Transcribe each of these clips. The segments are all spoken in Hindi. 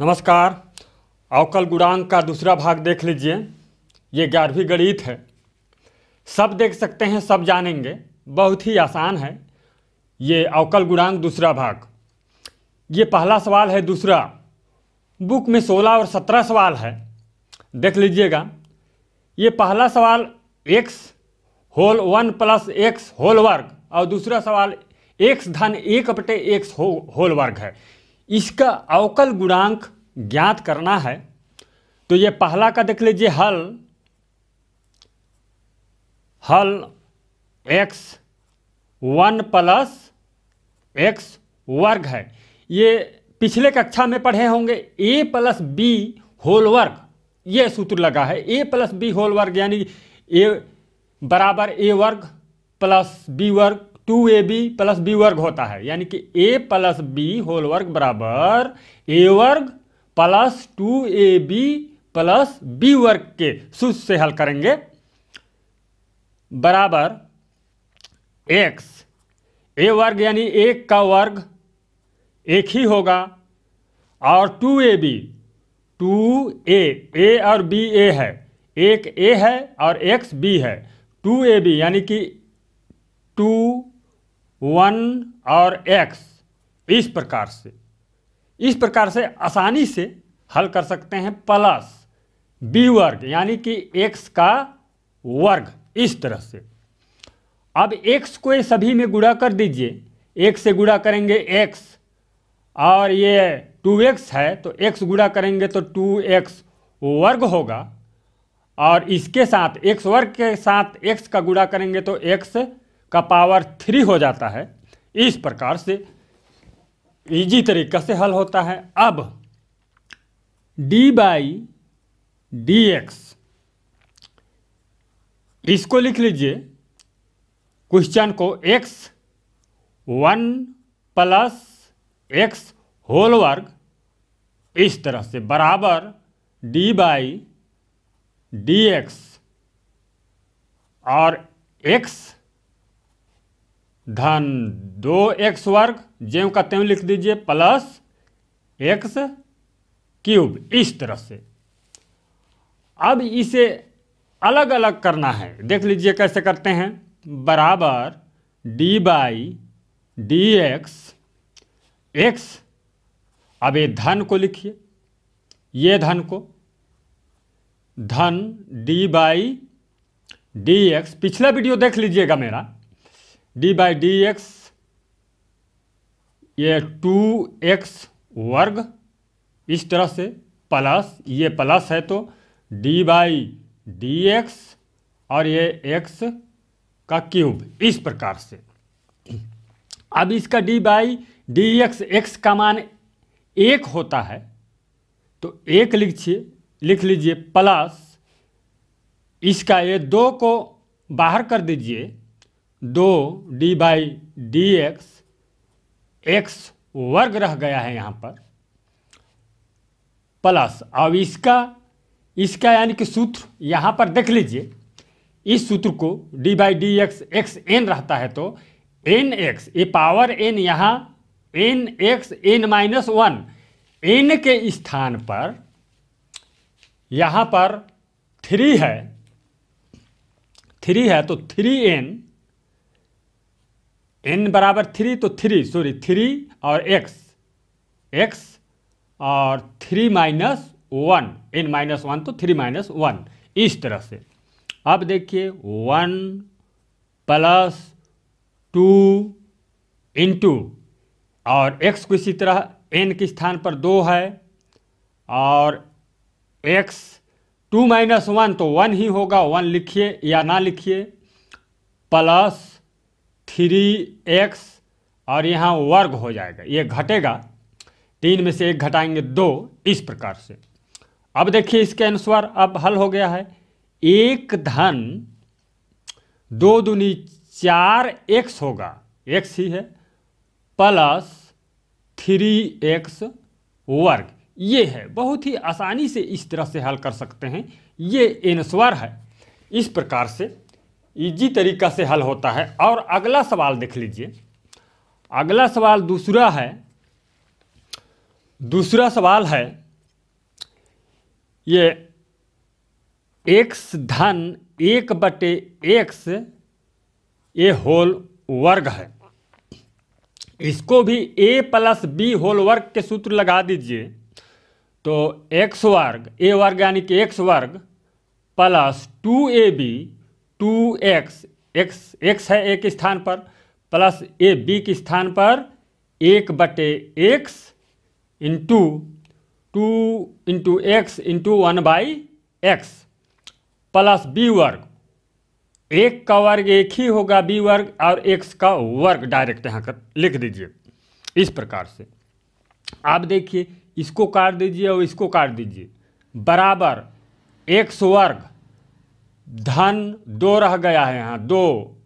नमस्कार अवकल गुणांक का दूसरा भाग देख लीजिए। ये ग्यारहवीं गणित है। सब देख सकते हैं, सब जानेंगे। बहुत ही आसान है। ये अवकल गुणांक दूसरा भाग। ये पहला सवाल है दूसरा। बुक में सोलह और सत्रह सवाल है। देख लीजिएगा। ये पहला सवाल X whole one plus X whole वर्ग और दूसरा सवाल एक्स धन एक बटे एक्स हो होल वर्ग है। इसका अवकल गुणांक ज्ञात करना है। तो ये पहला का देख लीजिए, हल हल एक्स वन प्लस एक्स वर्ग है। ये पिछले कक्षा में पढ़े होंगे ए प्लस बी होल वर्ग, ये सूत्र लगा है। ए प्लस बी होल वर्ग, यानी ए बराबर ए वर्ग प्लस बी वर्ग two A B plus B वर्ग होता है। यानी कि ए प्लस बी होल वर्ग बराबर ए वर्ग plus two A B plus B वर्ग के सूत्र से हल करेंगे। बराबर एक्स ए वर्ग यानी एक का वर्ग एक ही होगा और two A B, two A A और बी ए है। एक ए है और एक्स बी है। टू ए बी यानी कि टू वन और एक्स इस प्रकार से। इस प्रकार से आसानी से हल कर सकते हैं प्लस बी वर्ग, यानी कि एक्स का वर्ग इस तरह से। अब एक्स को ये सभी में गुणा कर दीजिए। एक से गुणा करेंगे एक्स, और ये टू एक्स है तो एक्स गुणा करेंगे तो टू एक्स वर्ग होगा। और इसके साथ, एक्स वर्ग के साथ एक्स का गुणा करेंगे तो एक्स का पावर थ्री हो जाता है, इस प्रकार से इजी तरीका से हल होता है। अब डी बाई डी एक्स इसको लिख लीजिए। क्वेश्चन को X one plus X whole वर्ग, इस तरह से बराबर डी बाई डी एक्स और एक्स धन दो एक्स वर्ग, ज्यों का त्यों लिख दीजिए, प्लस एक्स क्यूब, इस तरह से। अब इसे अलग अलग करना है। देख लीजिए कैसे करते हैं। बराबर D by D X X, अब ये धन को लिखिए। ये धन को, धन डी बाई डी एक्स। पिछला वीडियो देख लीजिएगा मेरा। डी बाई डी एक्स ये टू एक्स वर्ग, इस तरह से प्लस ये प्लस है तो डी बाई डी एक्स और ये एक्स का क्यूब इस प्रकार से। अब इसका D by D X X का मान एक होता है तो एक लिखिए, लिख लीजिए प्लस इसका ये दो को बाहर कर दीजिए दो D by D X X वर्ग रह गया है यहाँ पर। प्लस, अब इसका इसका यानी कि सूत्र यहाँ पर देख लीजिए। इस सूत्र को D by D X X N रहता है तो N X A power N यहाँ N X N minus one N के स्थान पर यहाँ पर थ्री है। थ्री है तो थ्री एन एन बराबर थ्री तो थ्री सॉरी थ्री और एक्स एक्स और three minus one N minus one तो थ्री माइनस वन इस तरह से। अब देखिए वन प्लस टू इंटू और एक्स को इसी तरह एन के स्थान पर दो है और एक्स टू माइनस वन तो वन ही होगा। वन लिखिए या ना लिखिए। प्लस थ्री एक्स और यहाँ वर्ग हो जाएगा। ये घटेगा। तीन में से एक घटाएँगे दो, इस प्रकार से। अब देखिए इसके अनुसार अब हल हो गया है। एक धन दो दूनी चार एक्स होगा। एक्स ही है। प्लस थ्री एक्स वर्ग। ये है। बहुत ही आसानी से इस तरह से हल कर सकते हैं। ये एनस्वर है। इस प्रकार से इजी तरीका से हल होता है। और अगला सवाल देख लीजिए। अगला सवाल दूसरा है। दूसरा सवाल है, ये एक्स धन एक बटे एक्स ये होल वर्ग है। इसको भी ए प्लस बी होल वर्ग के सूत्र लगा दीजिए। तो एक्स वर्ग ए वर्ग यानी कि एक्स वर्ग plus two A B two X X X है एक स्थान पर, प्लस ए बी के स्थान पर एक बटे X into two into X into one by X plus B वर्ग। एक का वर्ग एक ही होगा बी वर्ग और एक्स का वर्ग डायरेक्ट यहाँ कर लिख दीजिए इस प्रकार से। आप देखिए, इसको काट दीजिए और इसको काट दीजिए। बराबर, एक्स वर्ग धन दो रह गया है यहाँ, दो।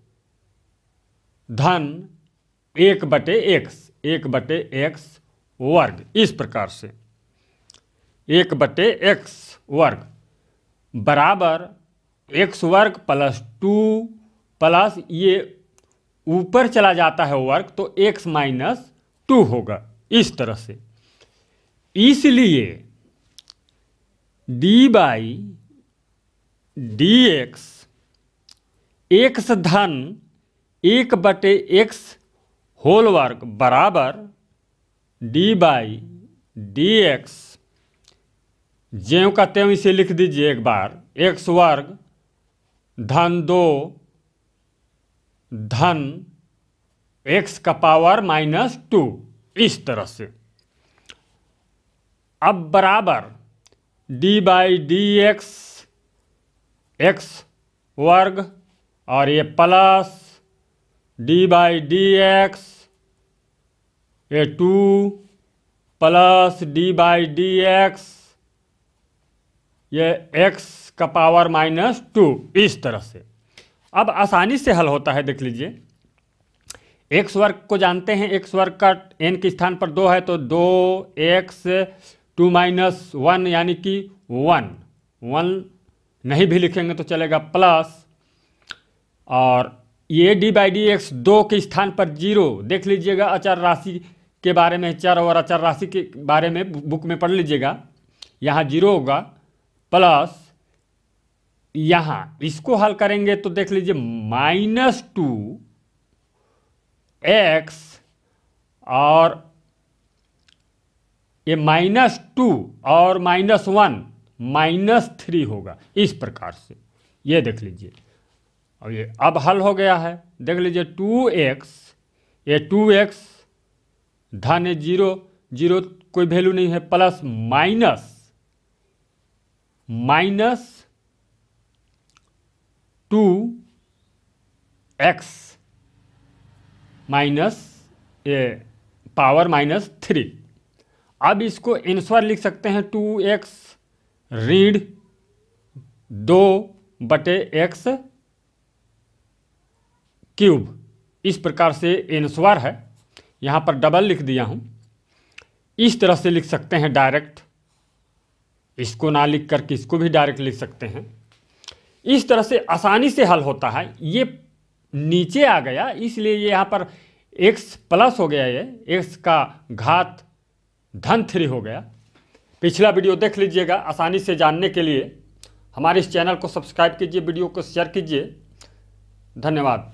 धन एक बटे एक्स, एक बटे एक्स वर्ग, इस प्रकार से। एक बटे एक्स वर्ग बराबर एक्स वर्ग प्लस टू प्लस ये ऊपर चला जाता है वर्ग तो एक्स माइनस टू होगा, इस तरह से। इसलिए D by D X X धन एक बटे एक्स होल वर्ग बराबर डी बाई डी एक्स ज्यों का त्यों इसे लिख दीजिए एक बार। एक्स वर्ग धन दो, धन एक्स का पावर माइनस टू इस तरह से। अब बराबर D by D X X वर्ग और ये plus D by D X, ये two plus D by D X, ये एक्स का पावर माइनस टू, इस तरह से। अब आसानी से हल होता है, देख लीजिए। एक्स वर्ग को जानते हैं, एक्स वर्ग का एन के स्थान पर दो है तो दो एक्स टू माइनस वन, यानी कि वन। वन नहीं भी लिखेंगे तो चलेगा प्लस। और ये डी बाई डी एक्स दो के स्थान पर ज़ीरो। देख लीजिएगा, अचर राशि के बारे में, चर और अचर राशि के बारे में बुक में पढ़ लीजिएगा। यहाँ ज़ीरो होगा, प्लस यहाँ। इसको हल करेंगे तो देख लीजिए, माइनस टू एक्स और ये माइनस टू और माइनस वन। माइनस थ्री होगा इस प्रकार से। ये देख लीजिए। और ये अब हल हो गया है। देख लीजिए टू एक्स, ये टू एक्स धन है ज़ीरो ज़ीरो कोई वैल्यू नहीं है plus minus minus two X minus A power minus three अब इसको आंसर लिख सकते हैं टू एक्स रीड दो बटे एक्स क्यूब। इस प्रकार से आंसर है। यहाँ पर डबल लिख दिया हूँ। इस तरह से लिख सकते हैं डायरेक्ट। इसको ना लिख करके इसको भी डायरेक्ट लिख सकते हैं। इस तरह से आसानी से हल होता है। ये नीचे आ गया। इसलिए ये यहाँ पर एक्स प्लस हो गया ये। एक्स का घात धन थ्री हो गया। पिछला वीडियो देख लीजिएगा आसानी से जानने के लिए। हमारे इस चैनल को सब्सक्राइब कीजिए, वीडियो को शेयर कीजिए। धन्यवाद।